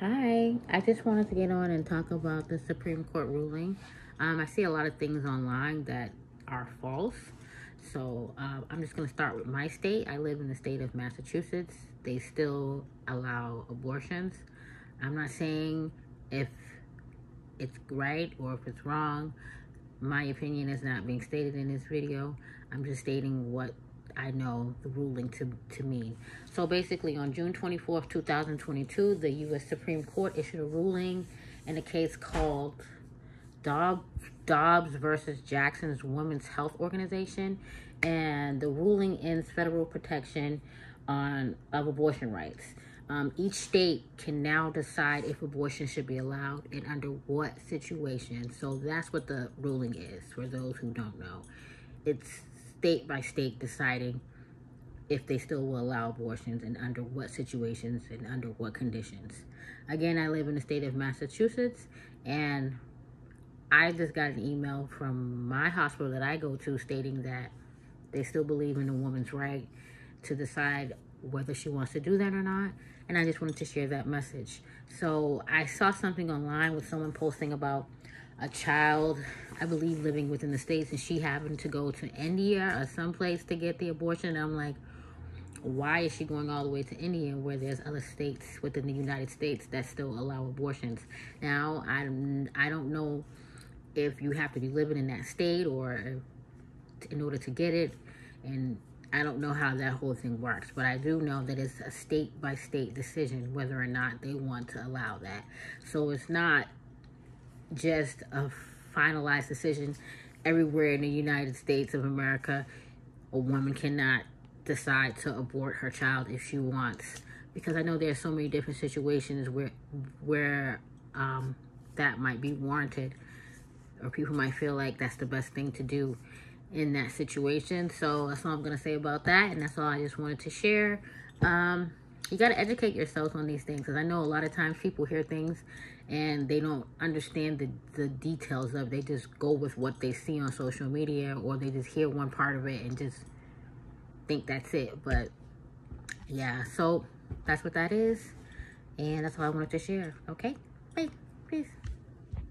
Hi, I just wanted to get on and talk about the Supreme Court ruling. Um, I see a lot of things online that are false. So uh, I'm just going to start with my state. I live in the state of Massachusetts. They still allow abortions. I'm not saying if it's right or if it's wrong. My opinion is not being stated in this video. I'm just stating what I know the ruling to, to mean. So basically on June 24th, 2022, the U.S. Supreme Court issued a ruling in a case called Dobbs, Dobbs versus Jackson's Women's Health Organization. And the ruling ends federal protection on of abortion rights. Um, each state can now decide if abortion should be allowed and under what situation. So that's what the ruling is for those who don't know. It's state by state deciding if they still will allow abortions and under what situations and under what conditions. Again, I live in the state of Massachusetts and I just got an email from my hospital that I go to stating that they still believe in a woman's right to decide whether she wants to do that or not. And I just wanted to share that message. So I saw something online with someone posting about a child, I believe, living within the States, and she happened to go to India or someplace to get the abortion. And I'm like, why is she going all the way to India where there's other states within the United States that still allow abortions? Now, I, I don't know if you have to be living in that state or in order to get it. And I don't know how that whole thing works, but I do know that it's a state by state decision whether or not they want to allow that. So it's not just a finalized decision everywhere in the United States of America. A woman cannot decide to abort her child if she wants, because I know there are so many different situations where where um, that might be warranted, or people might feel like that's the best thing to do in that situation. So that's all I'm gonna say about that, and that's all I just wanted to share. Um, you got to educate yourself on these things because I know a lot of times people hear things and they don't understand the, the details of. They just go with what they see on social media or they just hear one part of it and just think that's it. But yeah, so that's what that is. And that's all I wanted to share. Okay? Bye. Peace.